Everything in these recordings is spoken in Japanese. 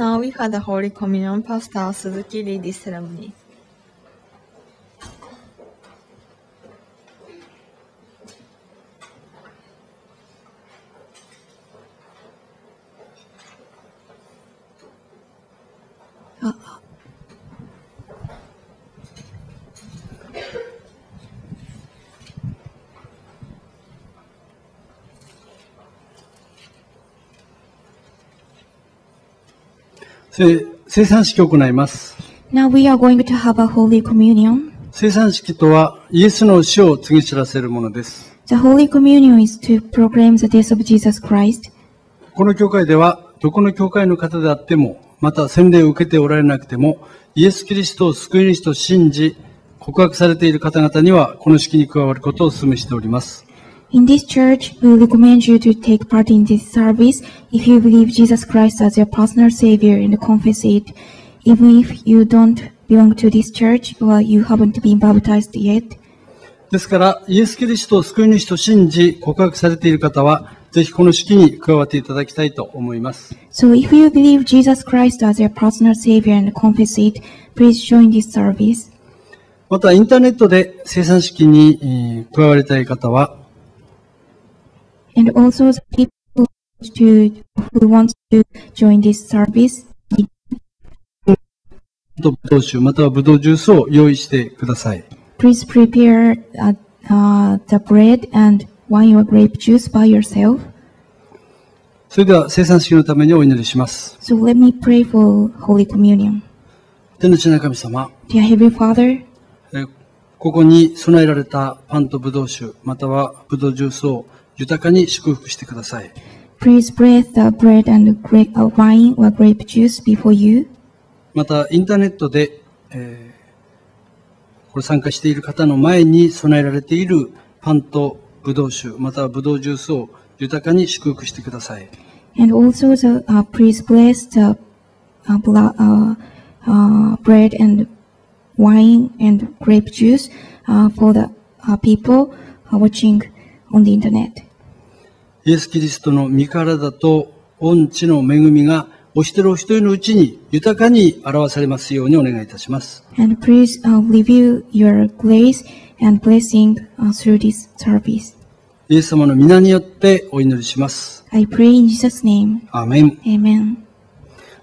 Now we had the Holy Communion Pastor Suzuki lead this ceremony. 生産式を行います。Now we are going to have a Holy Communion. 生産式とはイエスの死を告げ知らせるものです。The Holy Communion is to proclaim the death of Jesus Christ. この教会では、どこの教会の方であっても、また洗礼を受けておられなくても、イエス・キリストを救い主と信じ、告白されている方々には、この式に加わることをお勧めしております。In this church, we recommend you to take part in this service if you believe Jesus Christ as your personal Savior and confess it, even if you don't belong to this church or you haven't been baptized yet. ですから、イエス・キリストを救い主と信じ、告白されている方は、ぜひこの式に加わっていただきたいと思います。So if you believe Jesus Christ as your personal Savior and confess it, please join this service. また、インターネットで生産式にえー加わりたい方は、And also the people to, who want to join this service, とブドウ酒またはブドウジュースを用意してください。 please prepare uh, uh, the bread and wine or grape juice by yourself. それでは生産式のためにお祈りします。 So let me pray for Holy Communion. 天の地の神様、 Dear Heavenly Father, えーここに備えられたパンとブドウ酒またはブドウジュースを 豊かに祝福してください。please breathe the bread and grape, uh, wine or grape juice before you. また、インターネットで、えーこれ参加している方の前に備えられているパンとブドウ酒またはブドウジュースを豊かに祝福してください。And also the, uh, please bless the uh, uh, uh, bread and wine and grape juice uh, for the uh, people uh, watching on the internet. イエス・キリストの身体と恩地の恵みがお一人お一人のうちに豊かに表されますようにお願いいたします。And please uh, reveal your grace and blessing uh, through this service. イエス様の皆によってお祈りします。I pray in Jesus' name. アーメン。Amen.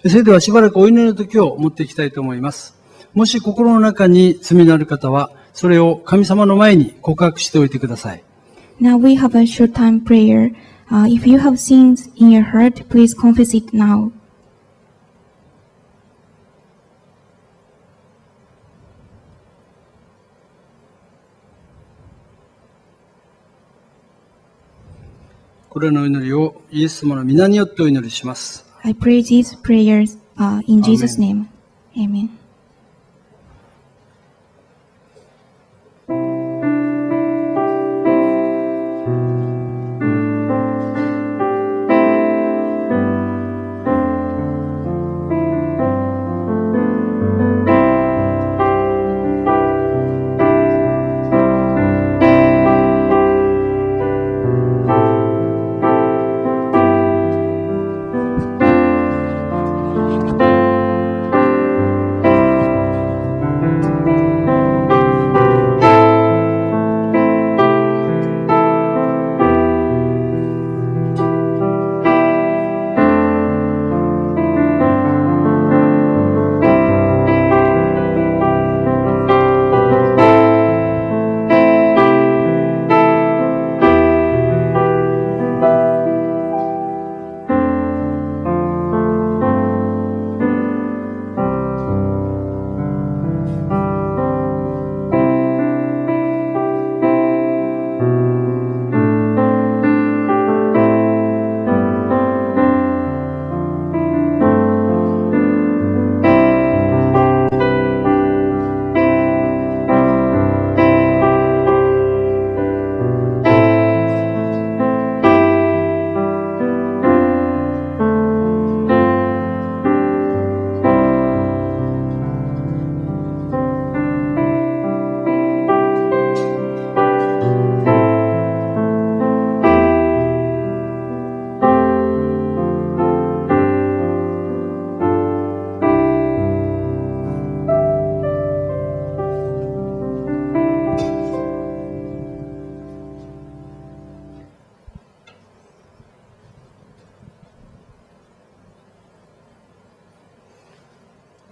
それではしばらくお祈りの時を持っていきたいと思います。もし心の中に罪のある方は、それを神様の前に告白しておいてください。Now we have a short time prayer. Uh, if you have sins in your heart, please confess it now. これらの祈りをイエス様の皆によってお祈りします。I pray these prayers uh, in Jesus' name. Amen.「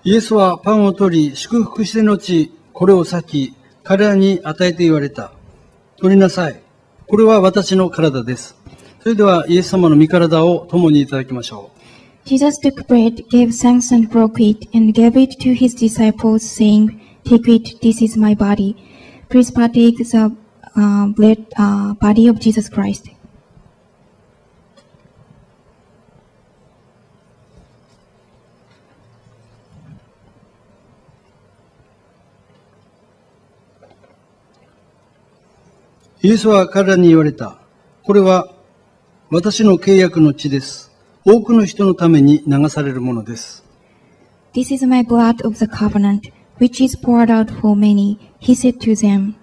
イエスはパンを取り、祝福して後、これを裂き、彼らに与えて言われた。取りなさい。これは私の体です。それでは、イエス様の身体を共にいただきましょう。Jesus took bread, gave thanks and broke it, and gave it to his disciples, saying, Take it, this is my body. Please partake the uh, blood, uh, body of Jesus Christ. イエスは彼らに言われた。これは私の契約の血です。多くの人のために流されるものです。This is my blood of the covenant, which is poured out for many. He said to them,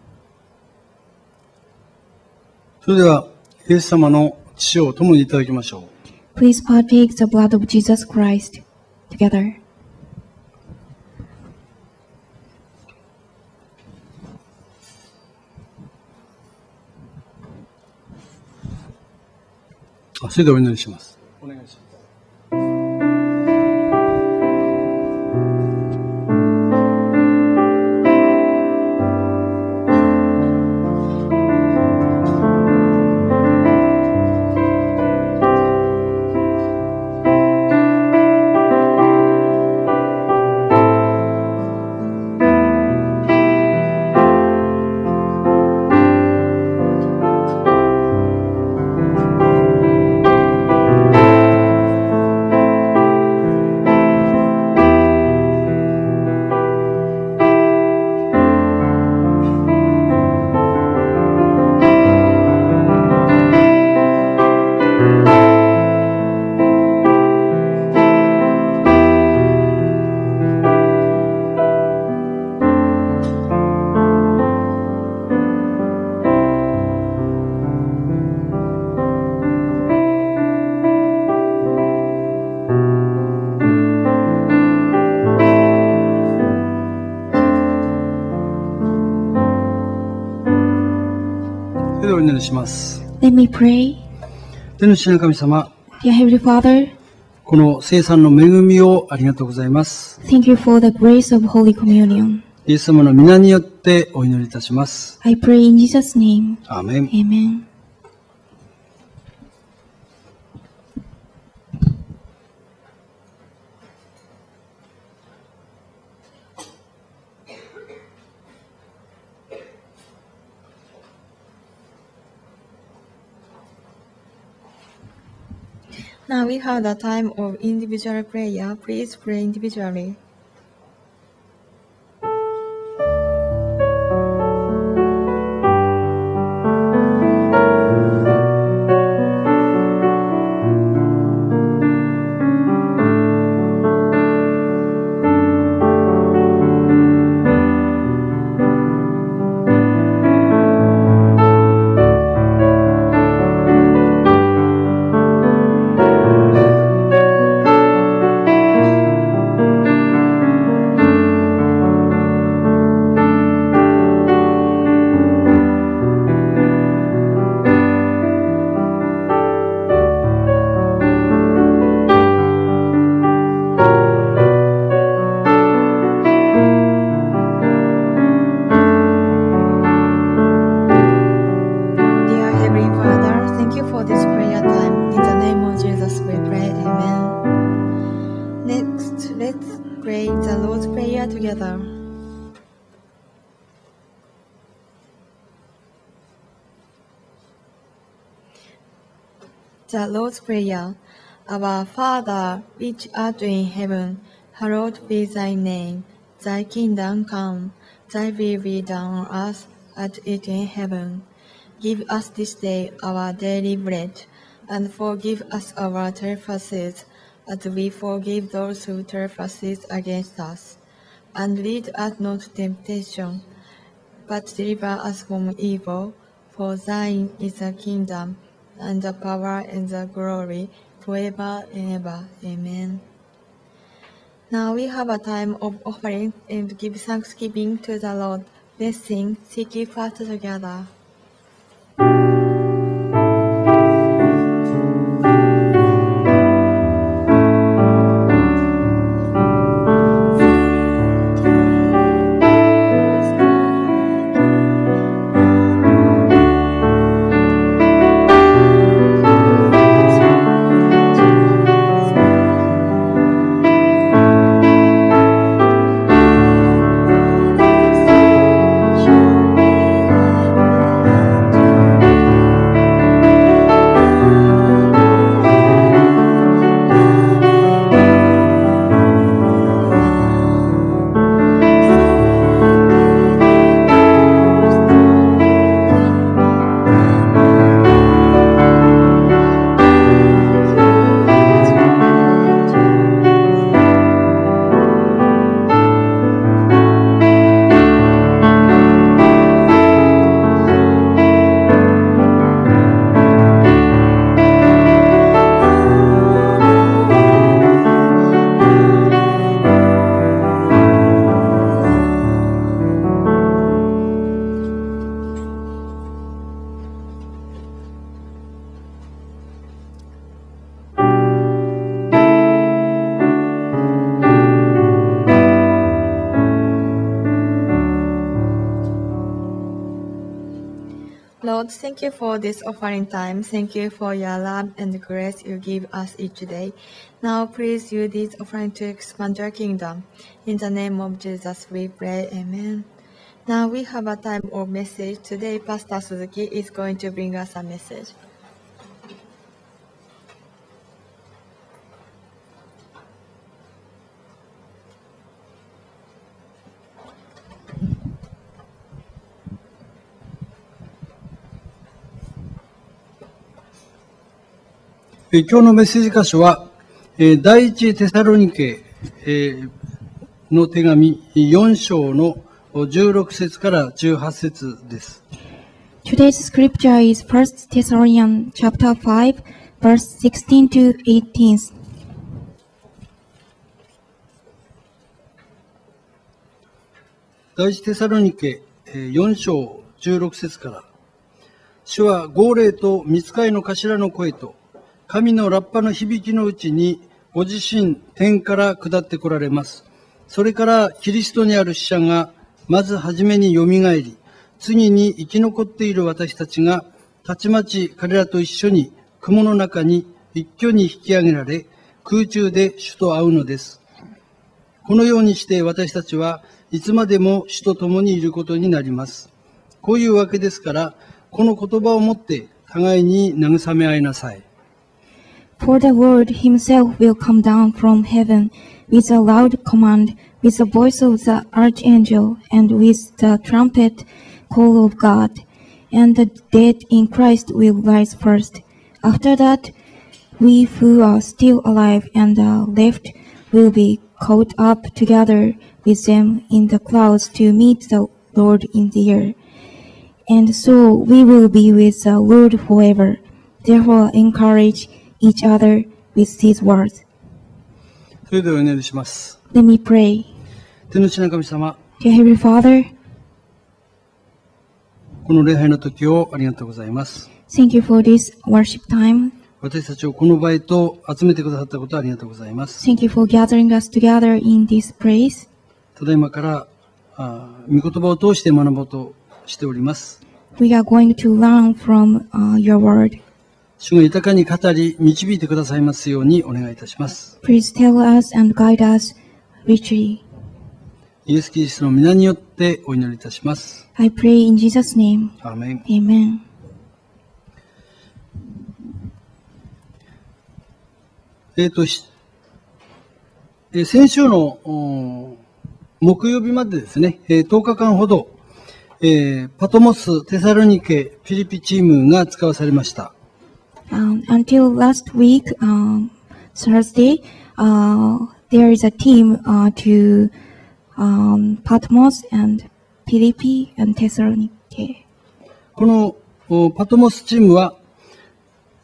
それでは、イエス様の血を共にいただきましょう。Please partake the blood of Jesus Christ together. あそれではお祈りします。します。Let me pray. 天の父な神様、Dear Heavenly Father, この生産の恵みをありがとうございます。thank you for the grace of Holy Communion. イエス様の皆によってお祈りいたします。I pray in Jesus' name. アーメン。Amen.「Now we have the time of individual prayer. Please pray individually. Lord's Prayer. Our Father, which art in heaven, hallowed be thy name. Thy kingdom come, thy will be done on earth as it in heaven. Give us this day our daily bread, and forgive us our trespasses, as we forgive those who trespass against us. And lead us not to temptation, but deliver us from evil. For thine is the kingdom, and the power and the glory, forever and ever. Amen. Now we have a time of offering and give thanksgiving to the Lord. Let's sing Seek Ye First together. Lord, thank you for this offering time. Thank you for your love and grace you give us each day. Now, please use this offering to expand your kingdom. In the name of Jesus, we pray. Amen. Now we have a time of message. Today, Pastor Suzuki is going to bring us a message. えー今日のメッセージ箇所は、えー第一テサロニケえーの手紙4章の16節から18節です。Today's scripture is 1 Thessalonians chapter 5, verse 16 to 18. 第一テサロニケえー4章16節から、主は号令と見つかいの頭の声と、神のラッパの響きのうちに、ご自身天から下ってこられます。それからキリストにある死者が、まず初めによみがえり、次に生き残っている私たちが、たちまち彼らと一緒に雲の中に一挙に引き上げられ、空中で主と会うのです。このようにして私たちはいつまでも主と共にいることになります。こういうわけですから、この言葉をもって互いに慰め合いなさい。For the Lord himself will come down from heaven with a loud command, with the voice of the archangel, and with the trumpet call of God. And the dead in Christ will rise first. After that, we who are still alive and are left will be caught up together with them in the clouds to meet the Lord in the air. And so we will be with the Lord forever. Therefore, encourage each other with these words. それではお祈りします。Let me pray. 天の地の神様、Dear Heavenly Father, この礼拝の時をありがとうございます。thank you for this worship time. 私たちをこの場へと集めてくださったことをありがとうございます。Thank you for gathering us together in this place. ただいまから、あー御言葉を通して学ぼうとしております。We are going to learn from uh, your word. 主が豊かに語り、導いてくださいますようにお願いいたします。Please tell us and guide us richly. イエス・キリストの皆によってお祈りいたします。I pray in Jesus' name. Amen. えっ、と、しえー先週の木曜日までですね、えー10日間ほど、えーパトモス、テサロニケ、フィリピチームが使わされました。Um, until last week, um, Thursday, uh, there is a team uh, to um, Patmos and Philippi and Thessaloniki. このおパトモスチームは、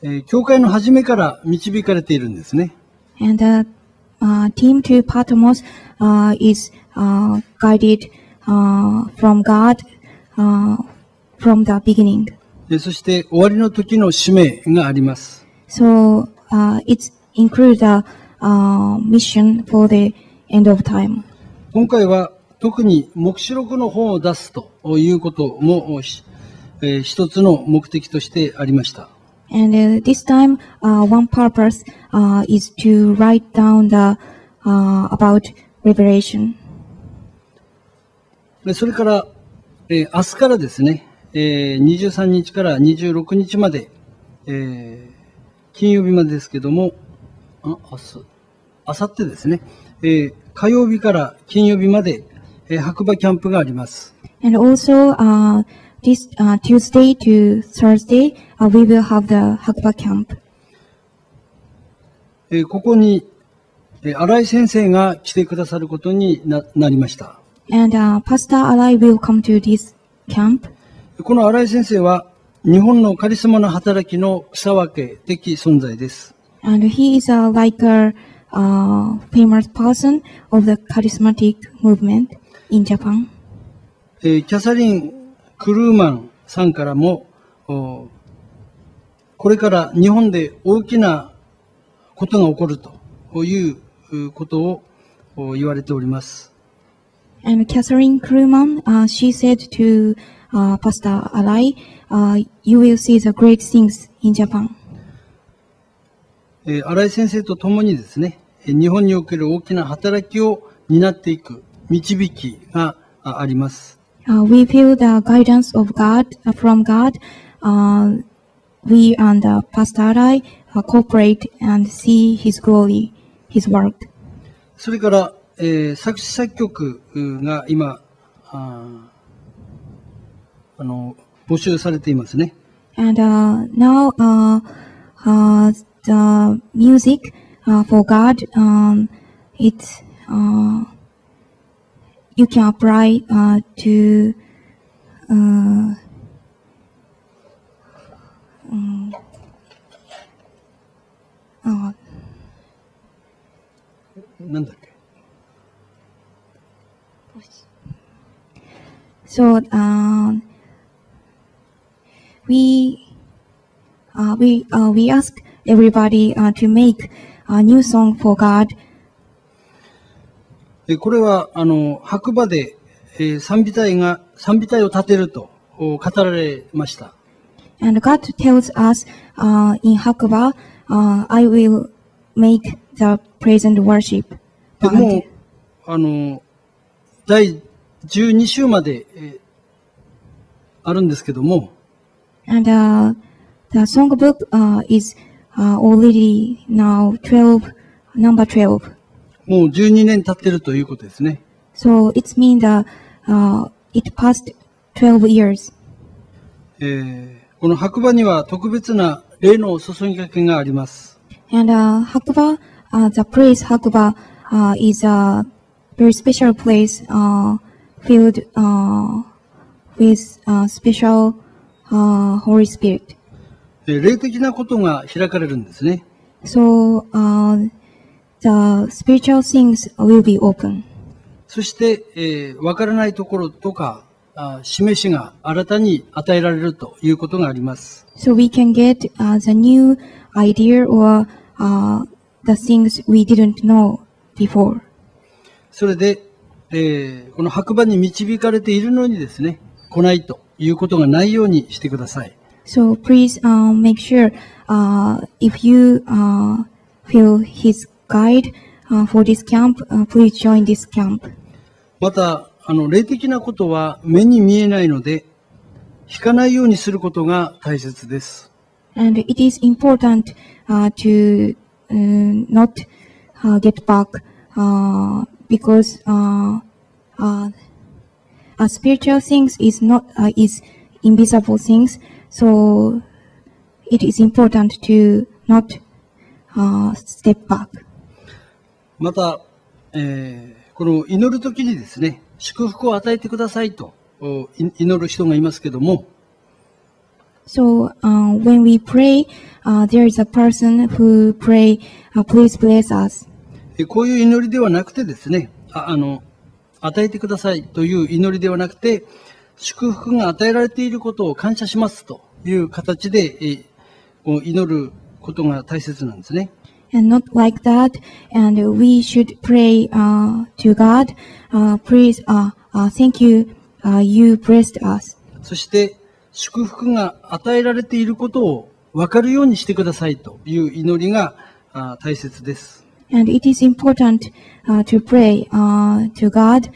えー教会の初めから導かれているんですね。 And the uh, team to Patmos uh, is uh, guided uh, from God uh, from the beginning. でそして終わりの時の使命があります。So uh, it includes a uh, mission for the end of time. 今回は特に目視録の本を出すということも、しえー一つの目的としてありました。And uh, this time, uh, one purpose uh, is to write down the uh, about Revelation. でそれから、えー明日からですね、えー23日から26日まで、えー金曜日までですけども、あ明日、明後日ですね、えー火曜日から金曜日まで、えー白馬キャンプがあります。And also, uh, this uh, Tuesday to Thursday, uh, we will have the Hakba camp. えーここに、えー新井先生が来てくださることにななりました。And uh, Pastor Alai will come to this camp. この新井先生は、日本のカリスマの働きの草分け的存在です。And he is uh, like a uh, famous person of the charismatic movement in Japan. えーキャサリン・クルーマンさんからも、おこれから日本で大きなことが起こるといううことをお言われております。And Catherine Krugman, uh, she said to uh, Pastor Alai, uh, you will see the great things in Japan. えー新井先生と共にですね、えー日本における大きな働きを担っていく導きがああります。Uh, we feel the guidance of God uh, from God. Uh, we and uh, Pastor Alai uh, cooperate and see His glory, His work. それから、えー作詞作曲うが今、あーあの、募集されていますね。And uh, now uh, uh, the music uh, for God, um, it's uh, you can apply uh, to uh, um, uh, なんだっけ so um, we uh, we uh, we ask everybody uh, to make a new song for God えーこれは、あの、白馬で、えー賛美隊が、賛美隊を立てるとお語られました。And God tells us uh, in Hakuba, uh, I will make the praise and worship. で.もう、あの、第12週まで、えーあるんですけども、And uh, the songbook uh, is uh, already now 12, number 12. もう12年経ってるということですね。So it means that uh, it passed 12 years. えーこの白馬には特別な霊の注ぎかけがあります。And uh, Hakuba, uh, the praise Hakuba uh, is a very special place uh, filled uh, with uh, special uh, Holy Spirit. えー霊的なことが開かれるんですね。So uh, the spiritual things will be open. そして、えーわからないところとか、あ示しが新たに与えられるということがあります。So we can get uh, the new idea or uh, the things we didn't know before. それで、えーこの白馬に導かれているのにですね、来ないということがないようにしてください。So please um, make sure uh, if you uh, feel his guide uh, for this camp, uh, please join this camp. また、あの、霊的なことは目に見えないので、引かないようにすることが大切です。And it is important uh, to uh, not uh, get back uh, because uh, uh, uh, spiritual things is not uh, is invisible things. So it is important to not uh, step back. また、えーこの祈るときにですね、祝福を与えてくださいと祈る人がいますけども、So uh, when we pray, uh, there is a person who pray, uh, "Please bless us." えこういう祈りではなくてですね、ああの、与えてくださいという祈りではなくて、祝福が与えられていることを感謝しますという形で、祈ることが大切なんですね。and not like that. And we should pray uh, to God. Uh, please, uh, uh, thank you. Uh, you blessed us. そして、祝福が与えられていることを分かるようにしてくださいという祈りがあ大切です。And it is important uh, to pray uh, to God.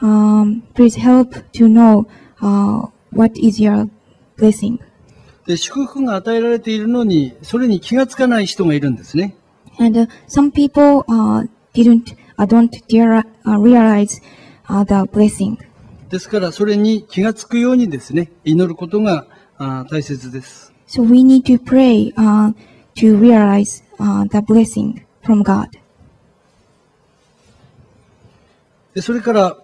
Um, please help to know uh, what is your blessing. で、祝福が与えられているのに、それに気がつかない人がいるんですね。 And uh, some people uh, didn't, uh, don't dare, uh, realize uh, the blessing. ですから、それに気がつくようにですね、祈ることがあ大切です。 So we need to pray uh, to realize uh, the blessing From God. でそれから、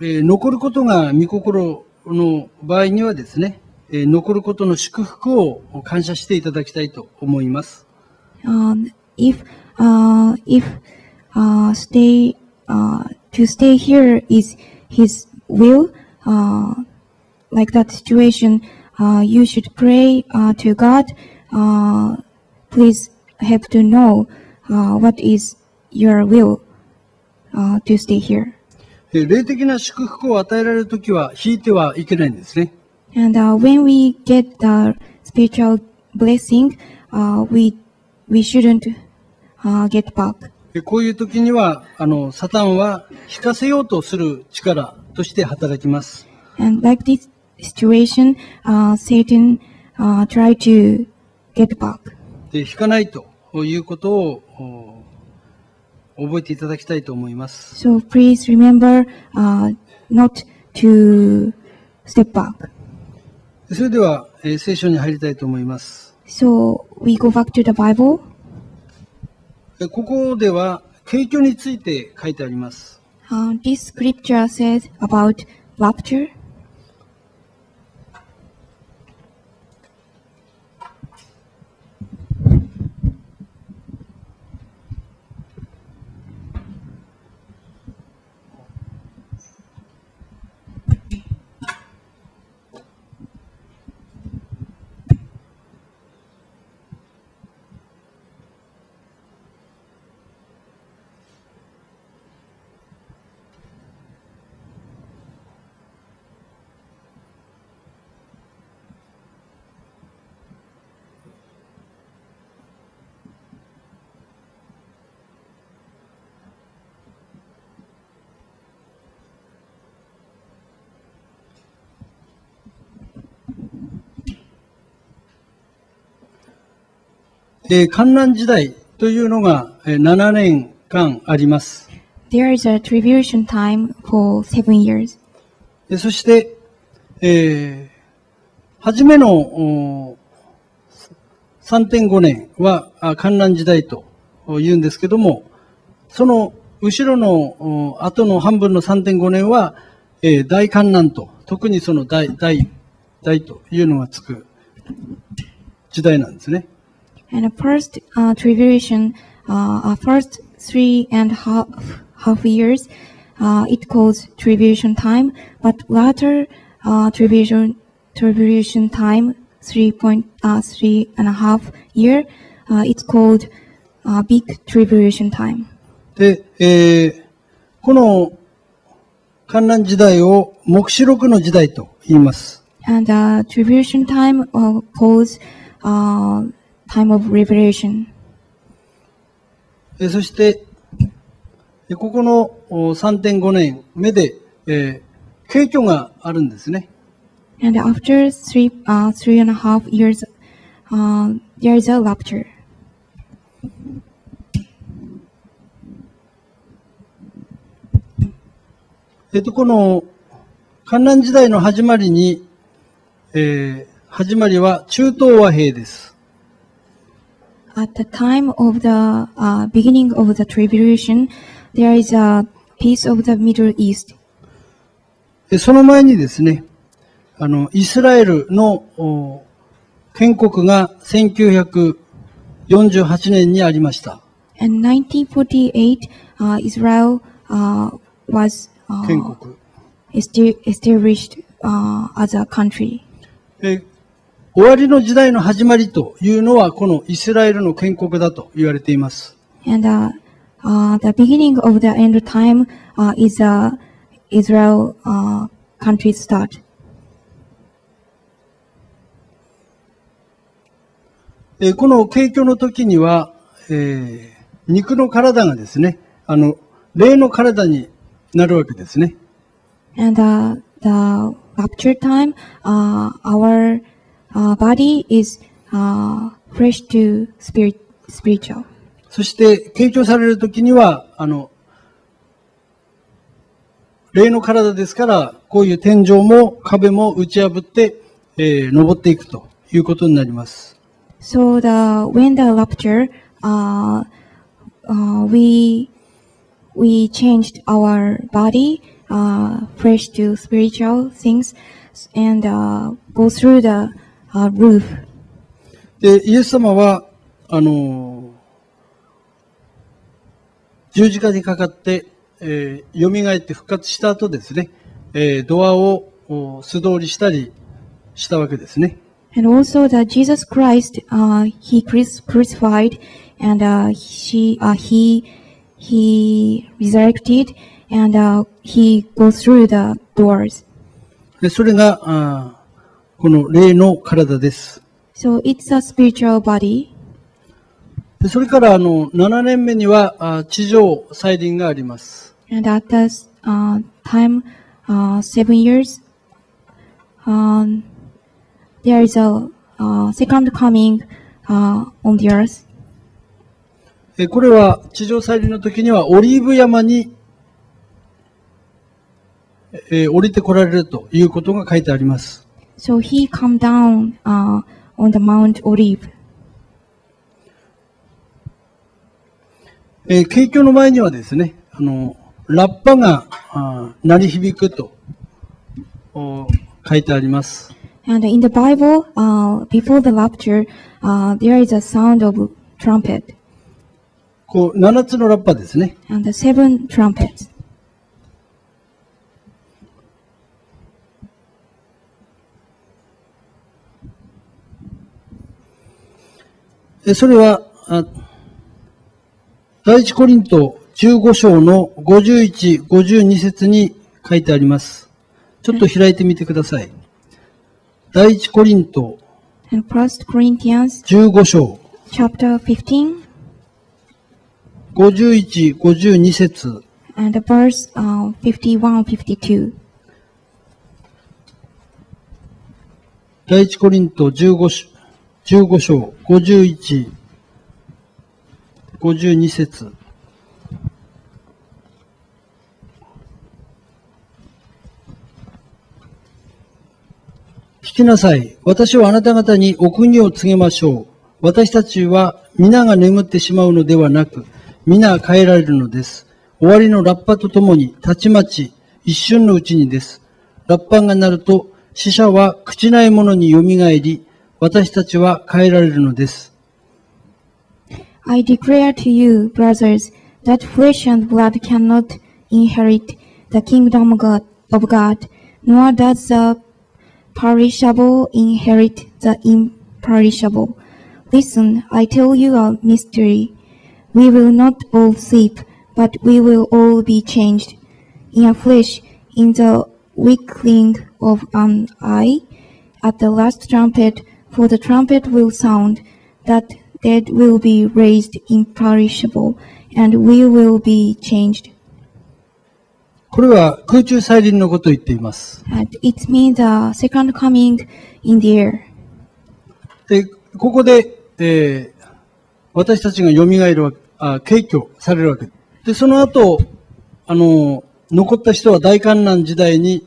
えー残ることが御心の場合にはですね、えー残ることの祝福を感謝していただきたいと思います。um, if uh, if uh, stay uh, to stay here is his will, uh, like that situation, uh, you should pray uh, to God. Uh, please help to know uh, what is your will uh, to stay here. で霊的な祝福を与えられるときは引いてはいけないんですね。And uh, when we get the spiritual blessing, uh, we we shouldn't uh, get back. でこういう時には、あの、サタンは引かせようとする力として働きます。And like this situation, uh, Satan uh, tried to get back. で、引かないということをお覚えていただきたいと思います。So please remember uh, not to step back. それでは、えー聖書に入りたいと思います。So we go back to the Bible. でここでは、景挙について書いてあります。Uh, this scripture says about rapture. えー観覧時代というのがえー7年間あります。There is a tribulation time for seven years. でそして、えー初めのお3.5年はあ観覧時代と言うんですけども、その後ろのお後の半分の3.5年は、えー大観覧と、特にその大、大、大というのがつく時代なんですね。And the first uh, tribulation, uh, uh, first three and half half years, uh, it calls tribulation time. But latter uh, tribulation tribulation time, three point uh, three and a half year, uh, it's called uh, big tribulation time. で、えーこの観覧時代を黙示録の時代と言います。 And uh, tribulation time uh, calls uh, time of revelation. えーそして、えーここのお3.5年目で、えー、景挙があるんですね。And after three uh, three and a half years, uh, there is a rapture. えっと、この観覧時代の始まりに、えー始まりは中東和平です。At the time of the uh, beginning of the tribulation, there is a peace of the Middle East. でその前にですね、あの、イスラエルのお建国が1948年にありました。And 1948, uh, Israel uh, was uh, 建国。esti- established uh, as a country. で終わりの時代の始まりというのは、このイスラエルの建国だと言われています。And uh, uh, the beginning of the end time uh, is uh, Israel uh, country's start. えーこの景挙の時には、えー肉の体がですね、あの、霊の体になるわけですね。And uh, the rapture time, uh, our uh, body is uh, fresh to spirit, spiritual. そして、景挙される時には、あの、霊の体ですから、こういう天井も壁も打ち破って、えー登っていくということになります。So the when the rapture, uh, uh, we we changed our body uh, fresh to spiritual things and uh, go through the uh, roof. で、イエス様は、あの、十字架にかかって、えー、蘇って復活した後ですね、えードアをお素通りしたりしたわけですね。And also that Jesus Christ, uh, he cruc- crucified and uh, she, uh, he he resurrected and uh, he goes through the doors. で、それが、あーこの霊の体です。So it's a spiritual body. でそれからあの7年目にはあ地上再臨があります。And at the uh, time, uh, seven years, um, there is a uh, second coming uh, on the earth. えこれは地上再臨の時にはオリーブ山に、えー降りてこられるということが書いてあります。So he come down uh, on the Mount Olive. えー、景況の前にはですね、あの、ラッパがあー鳴り響くとお書いてあります。And in the Bible, uh, before the rapture, uh, there is a sound of trumpet こう、7つのラッパですね。and the seven trumpets. それは、あ第一コリント15章の51、52節に書いてあります。ちょっと開いてみてください。第一コリント And First Corinthians 15章 chapter 15 51、52節 and verse uh, 51, 52. 第一コリント15章 ,15 章51、52節聞きなさい。私はあなた方にお国を告げましょう。私たちは皆が眠ってしまうのではなく、皆変えられるのです。終わりのラッパとともに、たちまち、一瞬のうちにです。ラッパが鳴ると、死者は朽ちないものによみがえり、私たちは変えられるのです。 I declare to you, brothers, that flesh and blood cannot inherit the kingdom of God, of God, nor does the perishable inherit the imperishable. Listen, I tell you a mystery. We will not all sleep, but we will all be changed. In a flash, in the twinkling of an eye, at the last trumpet, for the trumpet will sound, that dead will be raised imperishable, and we will be changed. これは空中再臨のことを言っています。And it means a second coming in the air. で、ここで、えー私たちが蘇るわけ、あ、敬挙されるわけ。で、その後、あの、残った人は大観覧時代に、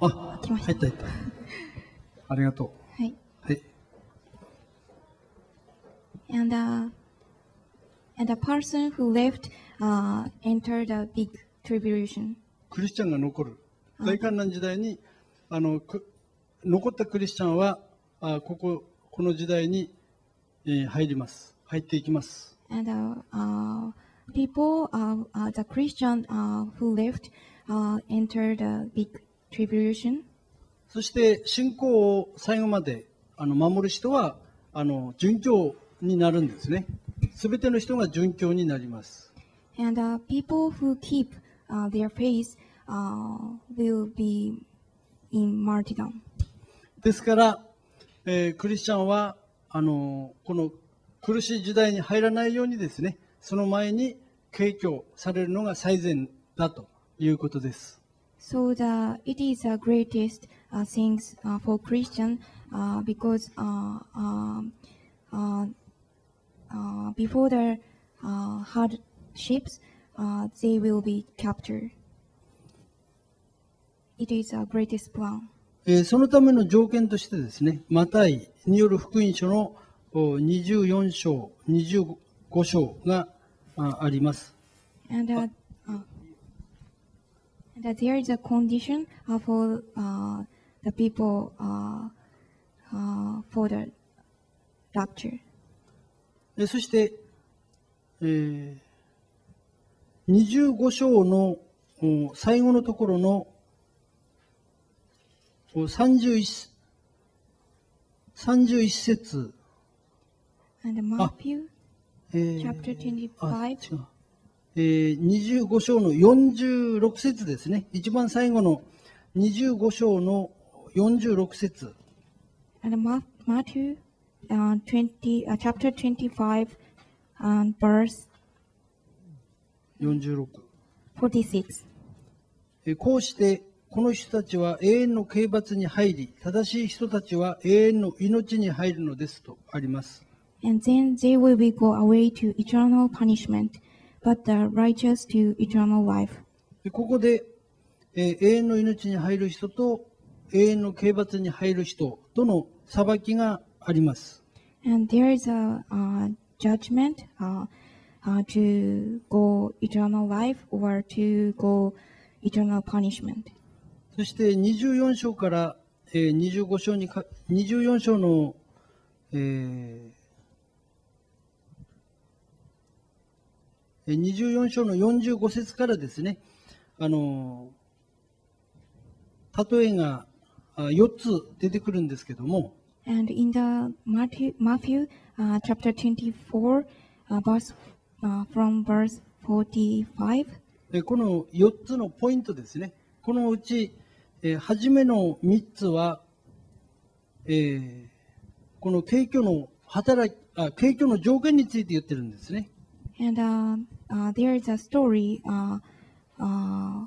あ、来ました入った入った。ありがとはい。う。はい。And, uh, and the person who left uh, entered the big tribulation. クリスチャンが残る。大観覧時代に、あの、く残ったクリスチャンは、あここ、この時代に、えー入ります。入っていきます。And uh, uh, people, uh, uh, the Christian uh, who left, uh, entered the big tribulation. そして、信仰を最後まで、あの、守る人は、あの、殉教になるんですね。すべての人が殉教になります。And uh, people who keep uh, their faith uh, will be in martyrdom. ですから、えークリスチャンは、あの、この苦しい時代に入らないようにですね、その前に景挙されるのが最善だということです。So the it is the greatest uh, things uh, for Christian uh, because uh, um, uh, uh, before the uh, hardships uh, they will be captured. It is the greatest plan. えーそのための条件としてですね、マタイによる福音書のお24章、25章がああります。And, uh, uh, that there is a condition uh, for uh, the people uh, uh, for the rapture. そして、えー、25章の最後のところの31節。25章の46節ですね。一番最後の25章の46節。and Ma- Matthew uh, 20, uh, chapter 25, and verse 46。46. えーこうして、この人たちは永遠の刑罰に入り、正しい人たちは永遠の命に入るのですとあります。And then they will be go away to eternal punishment, but the righteous to eternal life. でここで、えー永遠の命に入る人と永遠の刑罰に入る人との裁きがあります。And there is a uh, judgment uh, uh, to go eternal life or to go eternal punishment. そして24章から、えー25章にか、24章の、えーえー24章の45節からですね、あのー例えがあ4つ出てくるんですけども、And in the Matthew, Matthew uh, chapter 24, uh, verse, uh, from verse 45, えーこの4つのポイントですね。このうち、えー初めの3つは、えーこの景挙の働き、あ、景挙の条件について言ってるんですね。and uh, uh, there is a story uh, uh,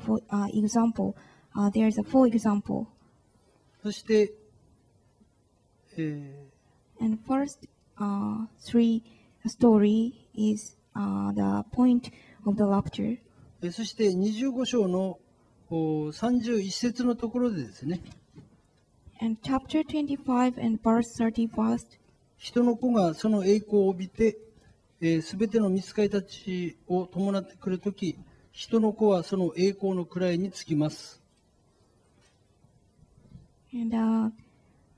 for uh, example. Uh, there is a for example. そして、え And first uh, three story is uh, the point of the rapture. ーえーそして25章のお31節のところでですね、And chapter 25 and verse 31, 人の子がその栄光を帯びて、すべての見つかりたちを伴ってくるとき、人の子はその栄光の位につきます。and uh,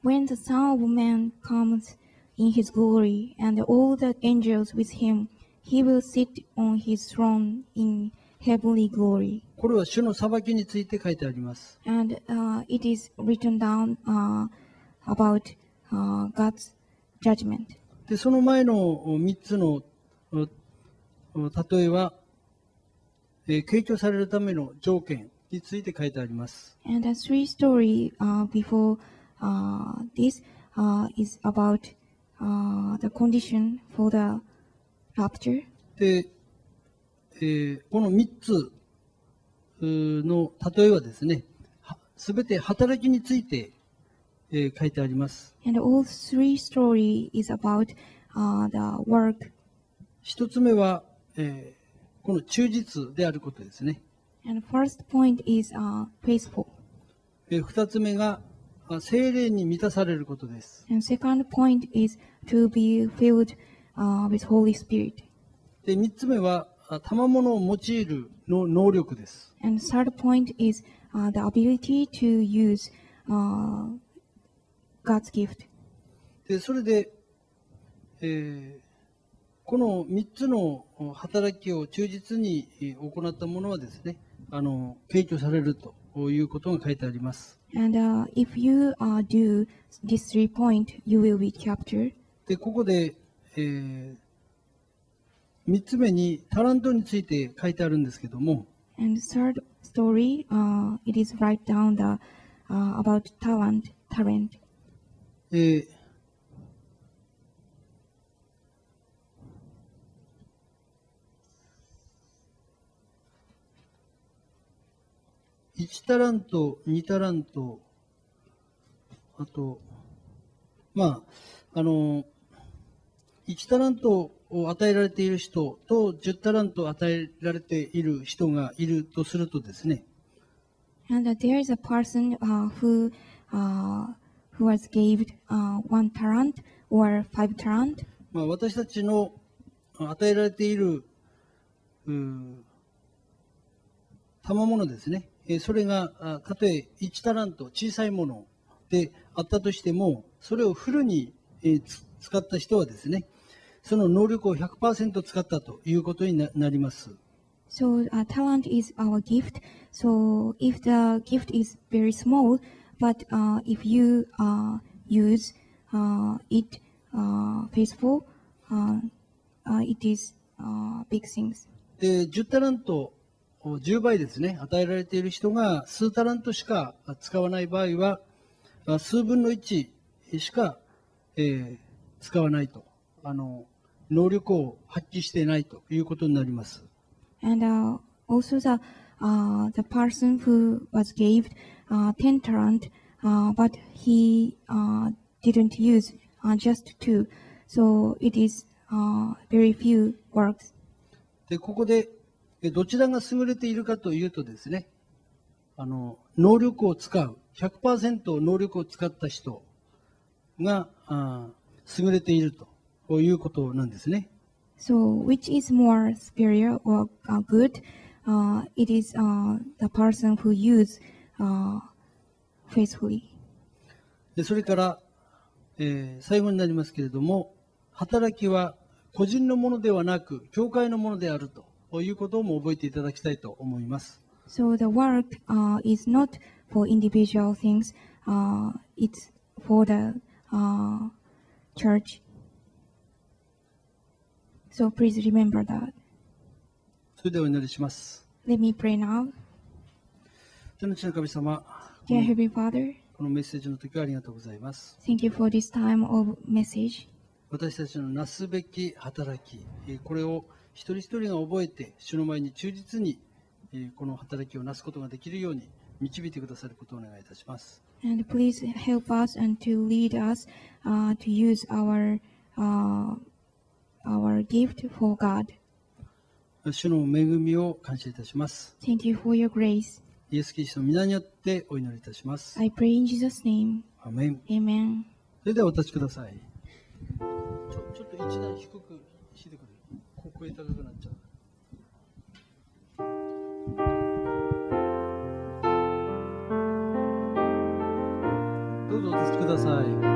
when the Son of Man comes in his glory, and all the angels with him, he will sit on his throne in heavenly glory. これは主の裁きについて書いてあります。 And uh, it is written down uh, about uh, God's judgment. で、その前の3つのおお例えは、えー、景挙されるための条件 について書いてあります。And the three story uh, before uh, this uh, is about uh, the condition for the rapture. で、えーこの3つの例えはですね、すべて働きについて、えー書いてあります。And all three story is about uh, the work. 一つ目は、えーこの忠実であることですね。2つ目が精霊に満たされることです。3つ目は賜物を用いるの能力です。で、それで、えー、この3つの働きを忠実に行ったものはですね、あの、敬挙されるということが書いてあります。And uh, if you uh, do these three point, you will be captured. で、ここで、えー三つ目にタラントについて書いてあるんですけども、And third story, uh, it is write down the uh, about talent, talent. えー1タラント、2タラント、あと、まあ、あの、1タラントを与えられている人と10タラントを与えられている人がいるとするとですね、And uh, there is a person uh, who uh, who was gave uh, one talent or five talent. まあ、私たちの与えられている、うー賜物ですね。えーそれが、あたとえ1タラント、小さいものであったとしても、それをフルに、え使った人はですね、その能力を100%使ったということにななります。So uh, talent is our gift. So if the gift is very small, but uh, if you uh, use uh, it uh, faithful, uh, uh, it is uh, big things. で、10タラント、お10倍ですね、与えられている人が数タラントしかあ使わない場合は、あ数分の1しか、えー使わないと。あの、能力を発揮していないということになります。And uh, also the uh, the person who was gave uh, ten talent, uh, but he uh, didn't use uh, just two. So it is uh, very few works. で、ここで、えどちらが優れているかというとですね、あの、能力を使う、100%能力を使った人が、あー優れているということなんですね。So which is more superior or uh, good? Uh, it is uh, the person who use uh, faithfully. で、それから、えー最後になりますけれども、働きは個人のものではなく、教会のものであるということも覚えていただきたいと思います。So the work uh, is not for individual things. Uh, it's for the uh, church. So please remember that. それではお祈りします。Let me pray now. 天の地の神様、Dear Heavenly Father, このメッセージの時はありがとうございます。thank you for this time of message. 私たちのなすべき働き、えーこれを一人一人が覚えて、主の前に忠実に、えーこの働きをなすことができるように導いてくださることをお願いいたします。And please help us and to lead us uh, to use our uh, our gift for God. 主の恵みを感謝いたします。Thank you for your grace. イエス・キリストの皆によってお祈りいたします。I pray in Jesus' name. アーメン。Amen. それではお立ちください。ちょちょっと一段低くしてくれ。こ声高くなっちゃう。どうぞお立ちください。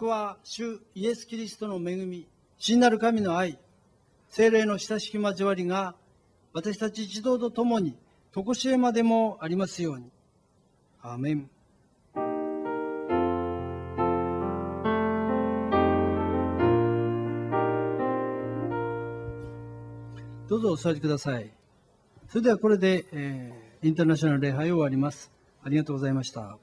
に願わくは、主イエス・キリストの恵み、真なる神の愛、精霊の親しき交わりが、私たち一同と共に、とこしえまでもありますように。アーメン。どうぞお座りください。それではこれで、えーインターナショナル礼拝を終わります。ありがとうございました。